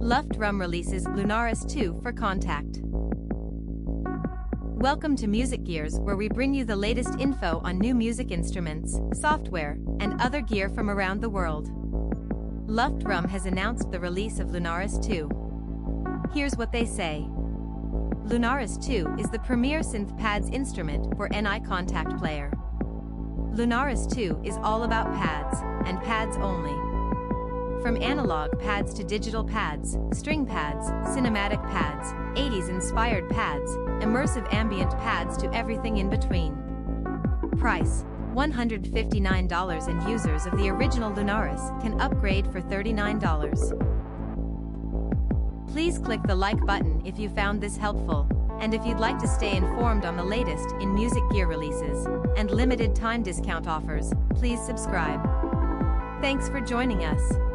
Luftrum releases Lunaris 2 for Kontakt. Welcome to MusicGearz, where we bring you the latest info on new music instruments, software, and other gear from around the world. Luftrum has announced the release of Lunaris 2. Here's what they say. Lunaris 2 is the premier synth pads instrument for NI Kontakt player. Lunaris 2 is all about pads, and pads only. From analog pads to digital pads, string pads, cinematic pads, 80s inspired pads, immersive ambient pads to everything in between. Price $159 and users of the original Lunaris can upgrade for $39. Please click the like button if you found this helpful, and if you'd like to stay informed on the latest in music gear releases and limited time discount offers, please subscribe. Thanks for joining us.